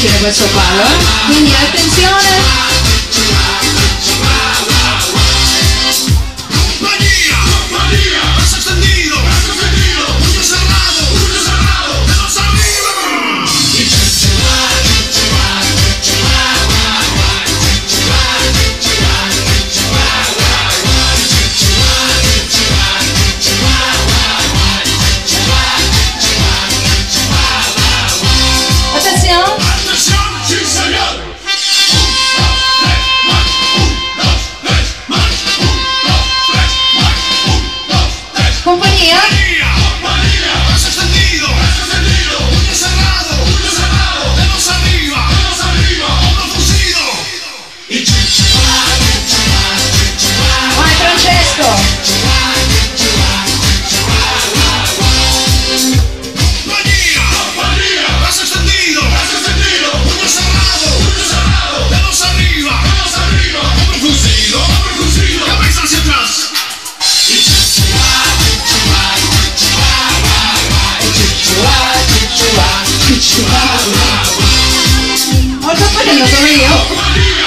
tiene questo palo, eh? Quindi attenzione, 我说不可能都没有。